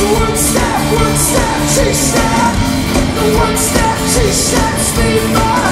One step, one step, she steps. The one step, she steps me.